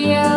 Yeah.